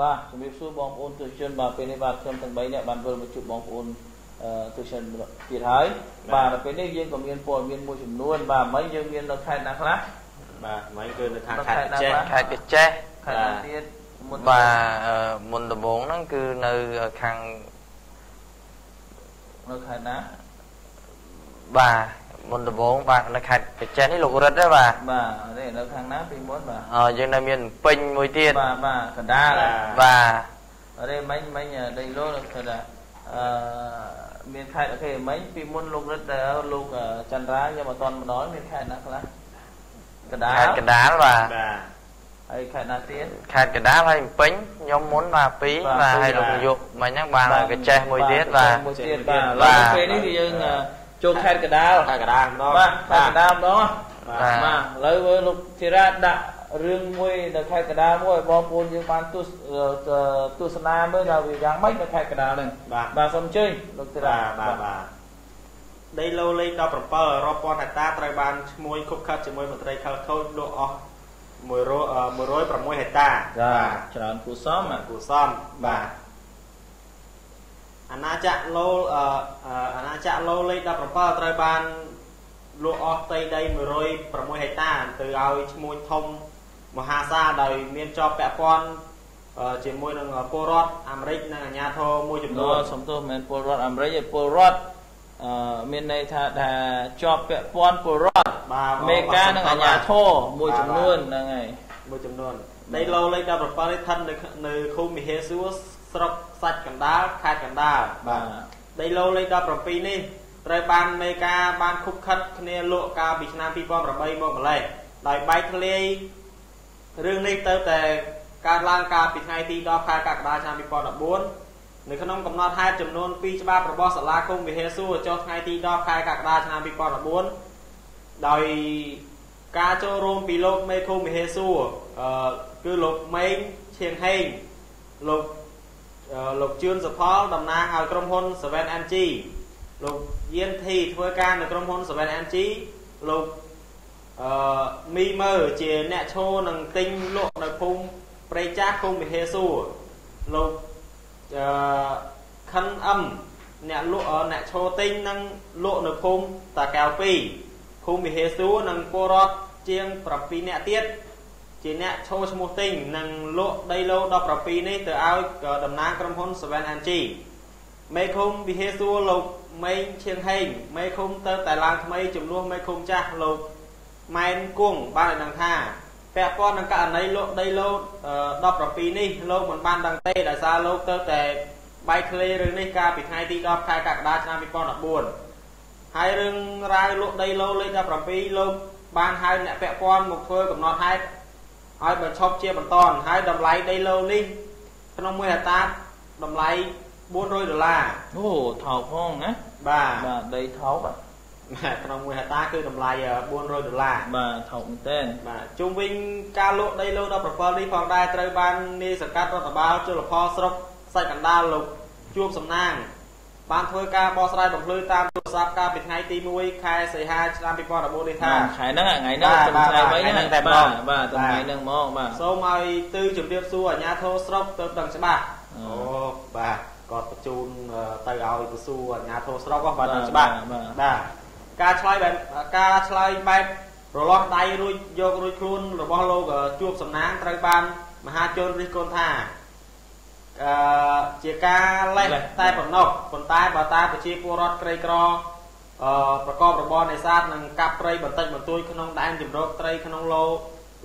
បាទជំរាបសួរបងប្អូនទស្សនិកជនបាទពេលនេះបាទខ្ញុំទាំង3នាក់បានវិលមកជួបបងប្អូនអឺទស្សនិកជនទៀតហើយបាទដល់ពេលនេះយើងក៏មានព័ត៌មានមួយចំនួនបាទមិញយើងមាននៅខេត្តណាខ្លះបាទមិញគឺនៅខាងនៅខេត្តខេត្តណាចេះបាទខេត្តកចេះខេត្តណាទៀតមុនបាទអឺមុនដំបូងហ្នឹងគឺនៅខាងនៅខេត្តណាបាទ មុនដំបូងបាទនៅខេត្តកចេះនេះលោករិទ្ធទេបាទបាទនេះនៅខាងណាពីមុនបាទអឺយើងនៅមានពេញមួយទៀតបាទបាទកណ្ដាលបាទអរេមិញមិញដីឡូនៅខេត្តណាអឺមានខេត្តអូខេមិញពីមុនលោករិទ្ធលោកចន្ទរាខ្ញុំអត់ទាន់ម្ដងមានខេត្តណាខ្លះកណ្ដាលខេត្តកណ្ដាលបាទបាទហើយខេត្តណាទៀតខេត្តកណ្ដាលហើយពេញខ្ញុំមុនបាទពីរបាទបាទហើយលោកពីរនាយកមិញហ្នឹងបានកចេះមួយទៀតបាទមួយទៀតបាទបាទឡើយពេលនេះគឺយើងអឺ ចូលខេត្តកណ្ដាលខេត្តកណ្ដាលម្ដងបាទខេត្តកណ្ដាលម្ដងបាទបាទបាទឥឡូវមើលលោកធីរ៉ាដាក់រឿងមួយនៅខេត្តកណ្ដាលមួយឲ្យបងប្អូនយើងបានទស្សអឺទស្សនាមើលថាវាយ៉ាងម៉េចនៅខេត្តកណ្ដាលហ្នឹងបាទបាទសូមអញ្ជើញលោកធីរ៉ាបាទបាទបាទដីឡូលេខ17រាប់ពាន់ហិកតាត្រូវបានឈ្មួញខុបខិតជាមួយមន្ត្រីខលខូចលក់អស់100 106ហិកតាចាច្រើនគួរសមណាគូសំបាទអាណាចក្រឡូអឺអឺអាណា ចក្រឡូលេខ17ត្រូវបានលក់អស់ផ្ទៃដី106ហិកតាទៅឲ្យឈ្មួញធំមហាសាលដោយមានជាប់ពាក់ព័ន្ធអឺជាមួយនឹងពលរដ្ឋអាមេរិកនិងអាជ្ញាធរមួយចំនួនួននសំទោសមិនមែនពលរដ្ឋអាមេរិកទេពលរដ្ឋអឺមានន័យថាថាជាប់ពាក់ព័ន្ធពលរដ្ឋបាទអមេរិកានិងអាជ្ញាធរមួយចំនួនហ្នឹងហើយមួយចំនួនដីឡូលេខ17នេះស្ថិតនៅនៅឃុំមិហេសួរស្រុកសាច់កណ្ដាលខេត្តកណ្ដាលបាទ ដីឡូលេខ17នេះត្រូវបានមេការបានខុបខិតគ្នាលក់កាលពីឆ្នាំ2008មកម្លេះដោយបែកធ្លាយរឿងនេះទៅតែកើតឡើងកាលពីថ្ងៃទី10ខែកក្កដាឆ្នាំ2014នៅក្នុងកំណត់ហេតុចំនួន2ច្បាប់របស់សាលាគុំវិហារសួរចុះថ្ងៃទី10ខែកក្កដាឆ្នាំ2014ដោយការចូលរួមពីលោកមេឃុំវិហារសួរអឺគឺលោកម៉េងឈៀងហេងលោកអឺ លោកជឿនសុផលតំណាងឲ្យក្រុមហ៊ុន 7NG លោកយានធីធ្វើការនៅក្រុមហ៊ុន 7NG លោកអឺមីមើជាអ្នកឈរនឹងទិញលក់នៅភូមិព្រៃចាស់ភូមិវិហារសួរលោកអឺខិនអឹមអ្នកលក់អឺអ្នកឈរទិញនឹងលក់នៅភូមិតាកែវ2ភូមិវិហារសួរនិងពលរដ្ឋជាង7នាក់ទៀត ជាអ្នកឈរឈ្មោះទិញនិងលក់ដីឡូ17នេះទៅឲ្យតំណាងក្រុមហ៊ុន 7NG មេឃុំវិហារសួរលោកម៉េងឈៀងហេងមេឃុំទៅតែឡើងថ្មីជំនួសមេឃុំចាស់លោកម៉ែនគង់បានឲ្យដឹងថាពាក់ព័ន្ធនឹងករណីលក់ដីឡូ17នេះលោកមិនបានដឹងទេដោយសារលោកទៅតែបែកធ្លាយរឿងនេះកាលពីថ្ងៃទី10ខែកក្កដាឆ្នាំ2014ហើយរឿងរ៉ាវលក់ដីឡូលេខ17លោកបានហៅអ្នកពាក់ព័ន្ធមកធ្វើកំណត់ហេតុ ឲ្យបញ្ឈប់ជាបន្តហើយតម្លៃដីឡូនេះក្នុងមួយហិកតាតម្លៃ400ដុល្លារអូថោកផងណាបាទបាទដីថោកបាទបាទក្នុងមួយហិកតាគឺតម្លៃ400ដុល្លារបាទថោកមែនតើបាទជុំវិញការលក់ដីឡូ17នេះផងដែរត្រូវបាននាយសង្កាត់រដ្ឋបាលជលផលស្រុកសាច់កណ្ដាលលោកជួបសំណាង បានធ្វើការបកស្រាយបំភ្លឺតាមទូរស័ព្ទកាលពីថ្ងៃទី1ខែសីហាឆ្នាំ2014នេះថាបាទខែហ្នឹងថ្ងៃហ្នឹងបាទត្រឹមថ្ងៃបាទមិញថ្ងៃហ្នឹងហ្នឹងតែម្ដបាទងបាទត្រឹមបាទថ្ងៃហ្នឹងហ្មងបាទសូមឲ្យទឺជំរាបសួរអាជ្ញាធរស្រុកទៅដឹងច្បាស់អូអូបាទគាត់បញ្ជូនអឺទៅឲ្យទៅសួរអាជ្ញាធរស្រុកគាត់ដឹងច្បាស់បាទបាទការឆ្លើយបែបការឆ្លើយបែបរលាស់ដៃរួចយករួចខ្លួនរបស់លោកអឺជួបសំណាងត្រូវបានមហាជនរិះគន់ថា អឺជាការលេះតែប៉ុណ្ណោះប៉ុន្តែបើតាប្រជាពលរដ្ឋក្រីក្រអឺប្រកបរបរនេសាទនិងកាប់ព្រៃបន្តិចបន្តួចក្នុងដែនជម្រកត្រីក្នុងឡូ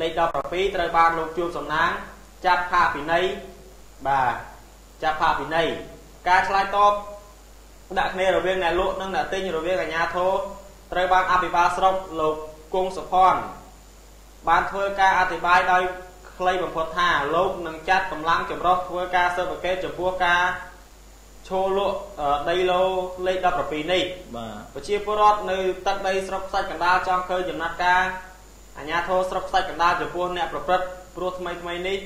លេខ17ត្រូវបានលោកជួបសំណាងចាត់ផាកពិន័យបាទចាត់ផាកពិន័យការឆ្លើយតបដាក់គ្នារវាងអ្នកលក់និងអ្នកទិញរវាងអាជ្ញាធរត្រូវបានអភិបាលស្រុកលោកគង់សុផាន់បានធ្វើការអធិប្បាយដោយ ខ្លីបំផុតថាលោកនឹងចាត់កម្លាំងចម្រុះធ្វើការស៊ើបអង្កេតចំពោះការឈោលក់អឺដីឡូលេខ17នេះបាទប្រជាពលរដ្ឋនៅទឹកដីស្រុកខ្សាច់កណ្ដាលចង់ឃើញចំណាត់ការអាជ្ញាធរស្រុកខ្សាច់កណ្ដាលចំពោះអ្នកប្រព្រឹត្តព្រោះថ្មីថ្មីនេះ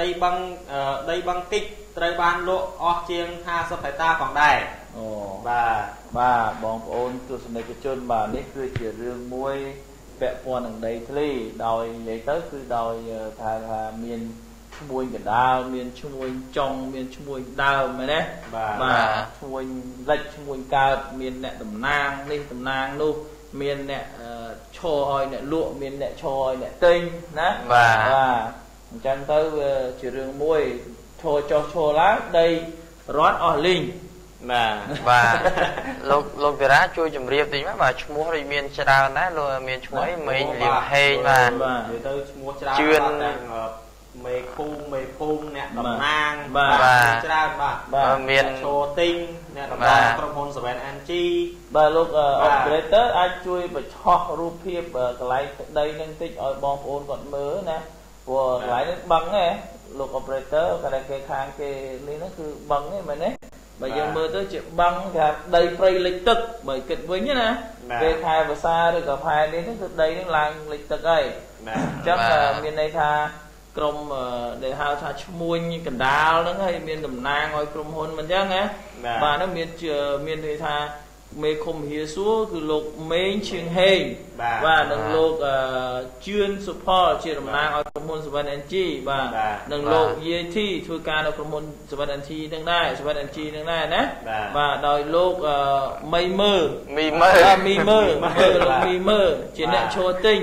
ដីបឹងអឺដីបឹងគិចត្រូវបានលក់អស់ជាង50ហិកតាផងដែរអូបាទបាទបងប្អូនទស្សនិកជនបាទនេះគឺជារឿងមួយ ពាក់ព័ន្ធនឹងដីធ្លីដោយនិយាយទៅគឺដោយអឺថាថាមានអឈ្មួញកដាលមានឈ្មួញចុងមានឈ្មួញដើមមែនទេបាទបាទឈ្មួញលិចឈ្មួញកើតមានអ្នកតំណាងនេះតំណាងនោះមានអ្នកអឺឈរឲ្យអ្នកលក់មានអ្នកឈរឲ្យអ្នកទិញណាបាទបាទអញ្ចឹងទៅវាជារឿងមួយឈរចុះឈរឡើងដីរត់អស់លីង បាទបាទលោកលោកតារាជួយជម្រាបតិចមកបាទឈ្មោះដូចមានច្រើនដែរលោកមានឈ្មោះអីមេងលៀងហេងបាទបាទនិយាយទៅឈ្មោះច្រើនជឿនបាទទាំងអឺមេឃុំមេភូមិអ្នកតំណាងបាទបាទច្រើនបាទបាទមានអ្នកឈរទិញអ្នកតំបាណាទងក្រុមហ៊ុន 7NG បាទលោកអឺបាទ operator អាចជួយបញ្ឆោះរូបភាពអឺកន្លែងដីនឹងតិចឲ្យបងប្អូនគាត់មើលណាព្រោះកន្លែងនេះបឹងហ៎លោក operator គាត់តែគេខាងគេនេះហ្នឹងគឺបឹងហ៎មែនទេ បើយើងមើលទៅជាបឹងគេថាដីព្រៃលិចទឹកបើគិតវិញណាបាទពេលខែវស្សាឬក៏ផែនេះហ្នឹងគឺដីហ្នឹងឡើងលិចទឹកហើយបាទអញ្ចឹងបាទអឺមានន័យថាក្រុមអឺដែលហៅថាឈ្មួញកណ្ដាលហ្នឹងហើយមានតំណាងឲ្យក្រុមហ៊ុនមិនអញ្ចឹងណាបាទបាទហ្នឹងមានជាមានន័យថា មេឃុំហៀសួរគឺលោកមេងឈៀងហេងបាទបាទនិងបាទលោកអឺជឿនសុផលជាតំណាងឲ្យក្រុមហ៊ុន 7NG បាទបាទនិងបាទលោកយាយធីធ្វើការនៅក្រុមហ៊ុន 7NG ហ្នឹងដែរ 7NG ហ្នឹងដែរណាបាទបាទដោយលោកអឺមីមើមីមើលបាទមីមើមីមើមើលោកបាទមីមើជាអ្នកបាទឈរទិញ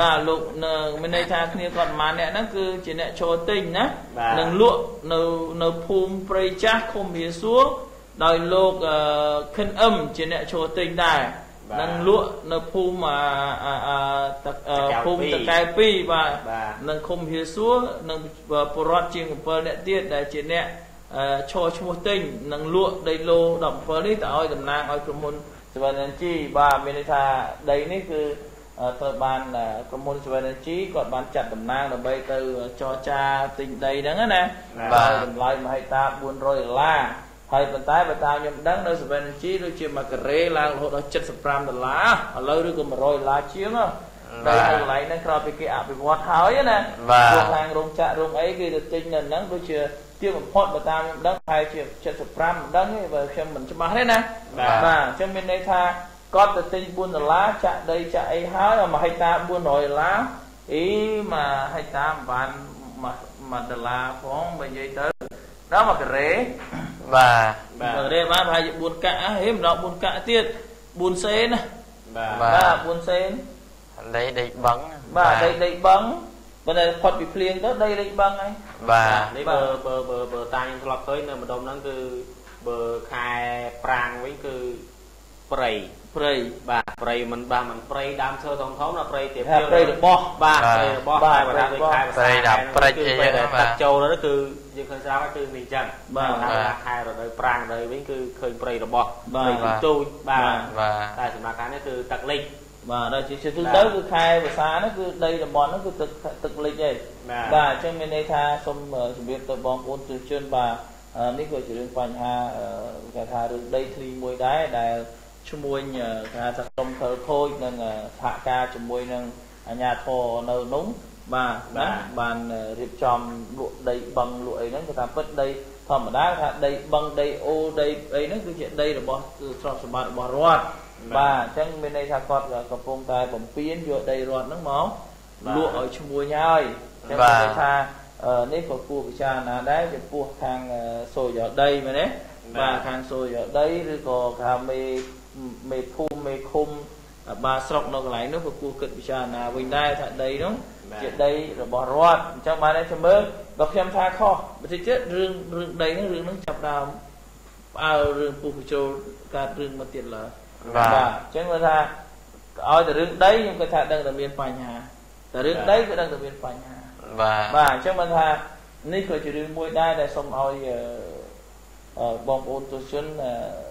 បាទលោកនៅមានន័យថាគ្នាគាត់ប្រហែលអ្នកហ្នឹងគឺជាអ្នកឈរទិញណាបាទនឹងលក់នៅនៅភូមិព្រៃចាស់ឃុំហៀសួរ ដោយលោកអឺខិនអឹមជាអ្នកឈរទិញដែរបាទនឹងលក់នៅភូមិអាអាអាតកអឺតកែវភូមិពីរតកែ2បាទបាទនឹងឃុំហៀសួរនិងពលរដ្ឋជាង7អ្នកទៀតដែលជាអ្នកអឺឈរឈ្មោះទិញនឹងលក់ដីឡូ17នេះទៅឲ្យតំណាងឲ្យក្រុមហ៊ុន 7NG បាទមានន័យថាដីនេះគឺអឺត្រូវបានអឺក្រុមហ៊ុន 7NG គាត់បានចាត់តំណាងដើម្បីទៅចរចាទិញដីហ្នឹងណាបាទហើយតម្លៃ1ហិកតា400ដុល្លារ ហើយប៉ុន្តែបើតាមខ្ញុំដឹងនៅ 7NG ដូចជាមួយការ៉េឡើងរហូតដល់75ដុល្លារឥឡូវឬក៏100ដុល្លារជាងហ៎បាទដីនៅកន្លែងហ្នឹងក្រោយពីគេអភិវឌ្ឍហើយណាបាទពួកខាងរោងចក្ររោងអីគេទៅទិញនៅហ្នឹងដូចជាទៀបបំផុតបើតាមខ្ញុំដឹងប្រហែលជា75មិនដឹងទេបើខ្ញុំមិនច្បាស់ទេណាបាទបាទអញ្ចឹងមានន័យថាគាត់ទៅទិញ4ដុល្លារចាក់ដីចាក់អីហើយឲ្យ1ហិកតា400ដុល្លារអីមួយហិកតាមិនបាន1ដុល្លារផងបើនិយាយទៅដល់មកការ៉េ បាទបាទមកការ៉េបានប្រហែលជា4កាក់ហ៎ហេមិនដល់4កាក់ទៀត4សេនណាបាទបាទបាទ4សេនដីដីបឹងបាទដីដីបឹងបើតែផុតពីភ្លៀងទៅដីដីបឹងហើយបាទនេះបាទបើបើបើបើតាខ្ញុំធ្លាប់ឃើញនៅម្ដុំហ្នឹងគឺបើខែប្រាំងវិញគឺ ព្រៃព្រៃបាទព្រៃមិនបាទមិនព្រៃដើមឈើធំធំណាព្រៃទៀបថាព្រៃរបស់បាទព្រៃរបស់បាទតែបើថាដូចខែព្រៃដាក់ព្រិចអីហ្នឹងគឺបាទទឹកចូលទៅគឺយើងឃើញស្រាប់ហើយគឺនេះអញ្ចឹងបាទតែបាទថាខែរដូវប្រាំងរដូវវិញគឺឃើញព្រៃរបស់បាទព្រៃទូទូចបាទបាទតែសម្រាប់ខាងនេះគឺទឹកលិចបាទដល់ជាជាទូបាទទៅគឺខែវស្សាហ្នឹងគឺដីតំបន់ហ្នឹងគឺទឹកទឹកលិចឯងបាទបាទអញ្ចឹងមានន័យថាសូមអឺជម្រាបទៅបងប្អូនទស្សនិកជនបាទអឺនេះក៏ជារឿងបញ្ហាអឺគេថារឿងដីធ្លីមួយដែរដែល ឈ្មួញអឺគេហៅថាក្រុមខលខូចនិងអឺសហការជាមួយនឹងអាជ្ញាធរនៅនោះបាទណាបានអឺរៀបចំលក់ដីបឹងលក់អីហ្នឹងគេថាពិតដីធម្មតាគេថាដីបឹងដីអូដីអីហ្នឹងគឺជាដីរបស់គឺទ្រព្យសម្បត្តិរបស់រដ្ឋបាទអញ្ចឹងមានន័យថាគាត់កំពុងតែបំពេញយកដីរដ្ឋហ្នឹងមកលក់ឲ្យឈ្មួញហើយអញ្ចឹងមានន័យថាអឺនេះក៏គួរពិចារណាដែរចំពោះខាងអឺសូយោដីមែនទេបាទបាទខាងសូយោដីឬក៏ខាងមេ មេភូមិមេឃុំបាទស្រុកនៅកន្លែងនោះក៏គួរគិតពិចារណាវិញដែរថាដីនោះបាទជាដីរបស់រដ្ឋអញ្ចឹងបានតែចាំមើលបើខ្ញុំថាខុសបន្តិចទៀតរឿងរឿងដីហ្នឹងរឿងហ្នឹងចាប់ដើមផ្អើលរឿងពុះបញ្ចូលកើតរឿងមកទៀតឡើយបាទអញ្ចឹងគាត់ថាឲ្យតែរឿងដីខ្ញុំគាត់ថាដឹងតែមានបញ្ហាតែរឿងដីគឺដឹងតែមានបញ្ហាបាទបាទអញ្ចឹងបានថានេះក៏ជារឿងមួយដែរដែលសូមឲ្យអឺអឺបងប្អូនទស្សនិកជនអឺអឺ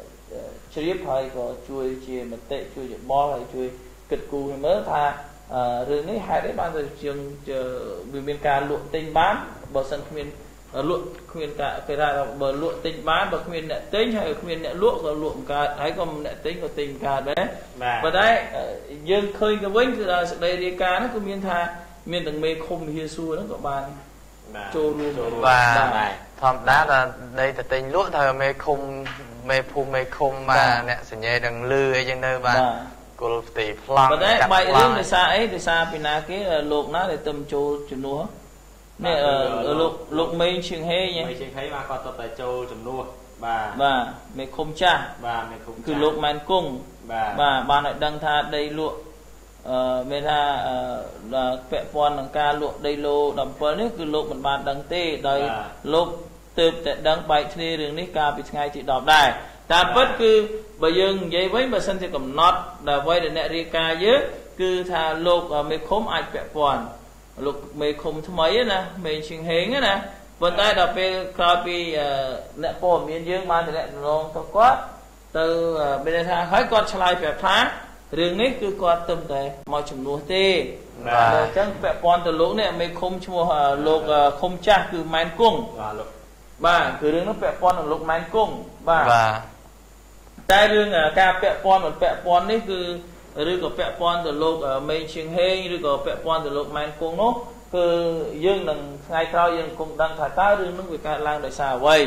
ជ្រាបហើយក៏ជួយជាមតិជួយយោបល់ហើយជួយគិតគូរឲ្យមើលថាអឺរឿងនេះហេតុអីបានទៅជាងជាវាមានការលក់ទិញបានបើសិនគ្មានលក់គ្មានការគេថាបើលក់ទិញបានបើគ្មានអ្នកទិញហើយគ្មានអ្នកលក់ក៏លក់មិនកើតហើយក៏អ្នកទិញក៏ទិញមិនកើតដែរបាទប៉ុន្តែអឺយើងឃើញទៅវិញគឺដល់សេចក្តីរាយការណ៍ហ្នឹងគឺមានថាមានទាំងមេឃុំវិហារសួរហ្នឹងក៏បានបាទចូលរួមចូលរួមបាទបាទធម្មតាថាដីទៅទិញលក់ត្រូវមេឃុំ មេភូមិមេឃុំបាទអ្នកសញ្ញេដឹងលឺអីចឹងទៅបាទគល់ផ្ទៃប្លង់ប៉ុន្តែកាត់បែកប្លរឿងង់ដោយសារអីដោយសារពីណាគេលោកណាដែលទៅចូលជំនួសនេះអឺលោកលោកមេងឈៀងហេងមិនជាងហីបាទគាត់តតែចូលចំនួនបាទបាទមេឃុំចាស់បាទមេគុំគឺលោកម៉ែនគង់បាទបាទបានឲ្យដឹងថាដីលក់អឺមានថាអឺពាក់ព័ន្ធនឹងការលក់ដីឡូ17នេះគឺលោកមិនបានដឹងទេដោយលោក ទើបតែដឹងបែកគ្នារឿងនេះកាលពីថ្ងៃទី10ដែរតាមពិតគឺបើយើងនិយាយវិញបើសិនជាកំណត់ដែលអ្វីដែលអ្នករាយការណ៍យើងគឺថាលោកមេឃុំអាចពាក់ព័ន្ធលោកមេឃុំថ្មីណាមេឈិងហេងណាប៉ុន្តែដល់ពេលក្រោយពីអ្នកព័ត៌មានយើងបានតំណងទៅគាត់ទៅមានន័យថាហើយគាត់ឆ្លើយប្រាប់ថារឿងនេះគឺគាត់ទឹមតែមកជំនួសទេបាទអញ្ចឹងពាក់ព័ន្ធទៅលោកនេះមេឃុំឈ្មោះលោកឃុំចាស់គឺម៉ែនគង់បាទលោក បាទគឺរឿងនោះពាក់ព័ន្ធនឹងលោកម៉ែនគង់បាទបាទតែរឿងការពាក់ព័ន្ធមិនពាក់ព័ន្ធនេះគឺឬក៏ពាក់ព័ន្ធទៅលោកមេងឈៀងហេងឬក៏ពាក់ព័ន្ធទៅលោកម៉ែនគង់នោះគឺយើងនឹងថ្ងៃក្រោយយើងគង់ដឹងថាតើរឿងនោះវាកើតឡើងដោយសារអ្វី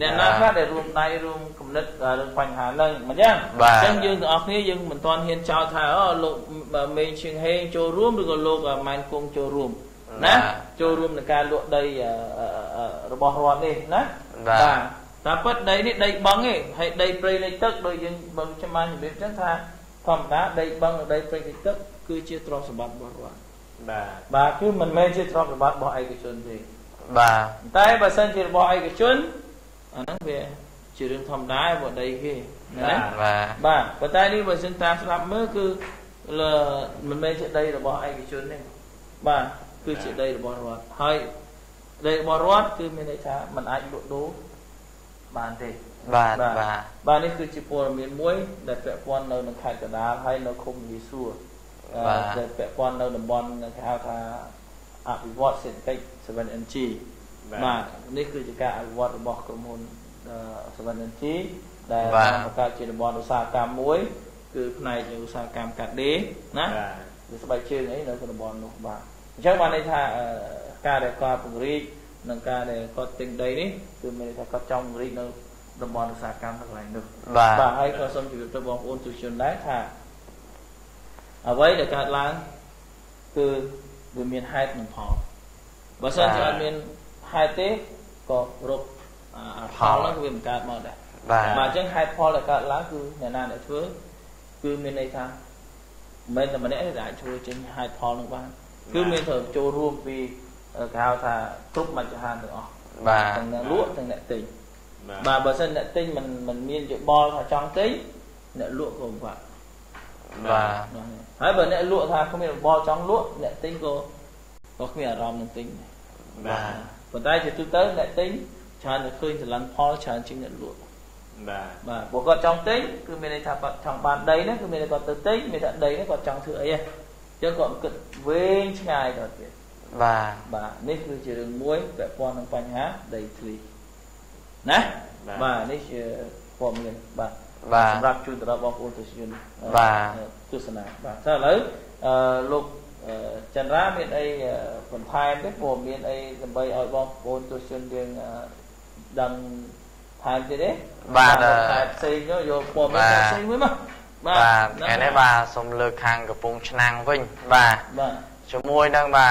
អ្នកណាខ្លះដែលរួមដៃរួមគំនិតរឿងបញ្ហាហ្នឹងមិនចឹងបាទអញ្ចឹងយើងទាំងអស់គ្នាយើងមិនទាន់ហ៊ានចោទថាអូលោកមេងឈៀងហេងចូលរួមឬក៏លោកម៉ែនគង់ចូលរួមណាចូលរួមក្នុងការលក់ដីអឺអឺអឺ របស់រដ្ឋនេះណាបាទតែពិតដីនេះដីបឹងឯងហើយដីព្រៃលិចទឹកដូចយើងបើខ្ញុំបានជម្រាបចឹងថាធម្មតាដីបឹងនិងដីព្រៃលិចទឹកគឺជាទ្រព្យសម្បត្តិរបស់រដ្ឋបាទបាទគឺមិនមែនជាទ្រព្យសម្បត្តិរបស់ឯកជនទេបាទតែបើសិនជារបស់ឯកជនអាហ្នឹងវាជារឿងធម្មតារបស់ដីគេណាបាទបាទប៉ុន្តែនេះបើសិនតាមស្ដាប់មើលគឺលើមិនមែនជាដីរបស់ឯកជនទេបាទគឺជាដីរបស់រដ្ឋហើយ ដីរបស់រដ្ឋគឺមានន័យថាมันអាចលក់ដូរបានទេបាទបាទបាទនេះគឺជាព័ត៌មានមួយ ដែលពាក់ព័ន្ធនៅក្នុងខេត្តកណ្ដាលហើយនៅឃុំវិសួរអឺបាទដែលពាក់ព័ន្ធនៅតំបន់គេហៅថាអភិវឌ្ឍសេដ្ឋកិច្ច 7NG បាទនេះគឺជាការអភិវឌ្ឍរបស់ក្រុមហ៊ុនអឺ 7NG ដែលបាទបានបង្កើតជាតំបន់ឧស្សាហកម្មមួយ គឺផ្នែកឧស្សាហកម្មកាត់ដេរណាបាទវាស្បែកជើងអីនៅក្នុងតំបន់នោះបាទអញ្ចឹងបានន័យថាអឺ ការដែលគាត់ពង្រីកនិងការដែលគាត់ទិញដីនេះគឺមានន័យថាគាត់ចង់ពង្រីកនៅតំបន់ឧស្សាហកម្មនៅកន្លែងនោះបាទបាទហើយក៏សូមជម្រាបទៅបងប្អូនទូជនដែរថាអ្វីដែលកើតឡើងគឺវាមានហេតុនិងផលបើសិនជាអត់មានហេតុទេក៏រកអាផលហ្នឹងគឺវាមិនកើតមកដែរបាទបាទអញ្ចឹងហេតុផលដែលកើតឡើងគឺអ្នកណាដែលធ្វើគឺមានន័យថាមិនមែនតែម្នាក់ទេដែលអាចធ្វើចេញហេតុផលនោះបានគឺមានត្រូវចូលរួមពី គេហៅថាគ្រប់មជ្ឈដ្ឋានទាំងអស់បាទទាំងអ្នកលក់ទាំងអ្នកទិញបាទបាទបើសិនអ្នកទិញមិនមិនមានយោបល់ថាចង់ទិញអ្នកលក់ក៏ពិបាកបាទហ្នឹងហើយហើយបើអ្នកលក់ថាគ្មានយោបល់ចង់លក់អ្នកទិញក៏ក៏គ្មានអារម្មណ៍នឹងទិញដែរបាទប៉ុន្តែជាទូទៅអ្នកទិញច្រើនតែឃើញចលនផលច្រើនជាងអ្នកលក់បាទបាទព្រោះគាត់ចង់ទិញគឺមានន័យថាគាត់ចង់បានដីហ្នឹងគឺមានន័យគាត់ទៅទិញមានថាដីហ្នឹងគាត់ចង់ធ្វើអីហ៎អញ្ចឹងគាត់គិតវែងឆ្ងាយដល់ទៀត បាទបាទនេះគឺជារឿងមួយពាក់ព័ន្ធនឹងបញ្ហាដីធ្លីណាបាទនេះជាព័ត៌មានបាទបាទសម្រាប់ជូនទៅដល់បងប្អូនទស្សនិកជនបាទអឺទស្សនាបាទតែឥឡូវអឺលោកអឺចន្ទរាមានអីអឺបន្ថែមទេព្រោះមានអីដើម្បីឲ្យបងប្អូនទស្សនិកជនយើងអឺដឹងថែមទៀតទេបាទថែមផ្សេងទៅយកព័ត៌មានបាទផ្សេងមួយមកបាទហ្នឹងថ្ងៃនេះបាទសូមលើកខាងកំពង់ឆ្នាំងវិញបាទបាទជាមួយនឹងបាទ